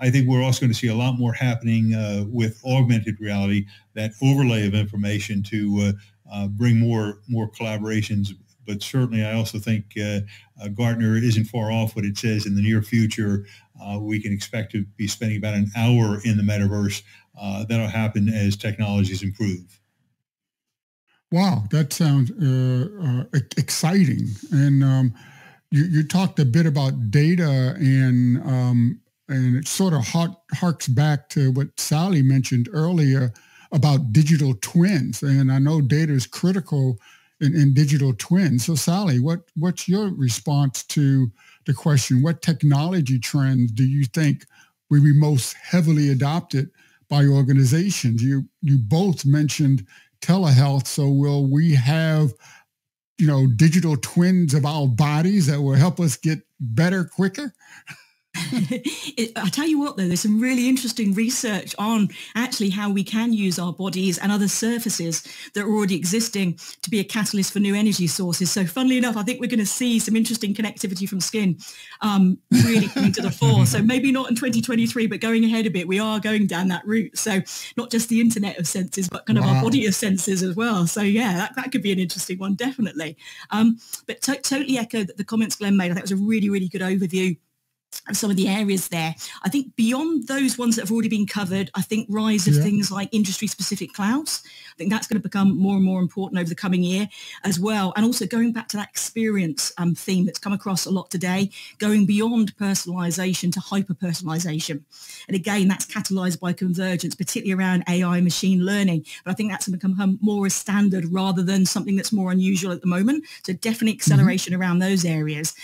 I think we're also going to see a lot more happening uh, with augmented reality, that overlay of information to uh, uh, bring more more collaborations. But certainly, I also think uh, uh, Gartner isn't far off what it says in the near future. We can expect to be spending about an hour in the metaverse. that'll happen as technologies improve. Wow, that sounds exciting. And um, you, you talked a bit about data and um, and it sort of hark, harks back to what Sally mentioned earlier about digital twins. And I know data is critical in, in digital twins. So Sally, what what's your response to the question? What technology trends do you think will be most heavily adopted by organizations? You you both mentioned telehealth. So will we have you know, digital twins of our bodies that will help us get better quicker? I tell you what, though, there's some really interesting research on actually how we can use our bodies and other surfaces that are already existing to be a catalyst for new energy sources. So, funnily enough, I think we're going to see some interesting connectivity from skin um, really coming to the fore. So, maybe not in 2023, but going ahead a bit, we are going down that route. So, not just the internet of senses, but kind of wow. our body of senses as well. So, yeah, that, that could be an interesting one, definitely. Um, but to- totally echo the comments Glen made. I think it was a really, really good overview of some of the areas there. I think beyond those ones that have already been covered, I think rise of yeah. things like industry specific clouds. I think that's going to become more and more important over the coming year as well. And also going back to that experience um, theme that's come across a lot today, going beyond personalization to hyper personalization. And again, that's catalyzed by convergence, particularly around AI machine learning. But I think that's going to become more a standard rather than something that's more unusual at the moment. So definitely mm-hmm. acceleration mm-hmm. around those areas.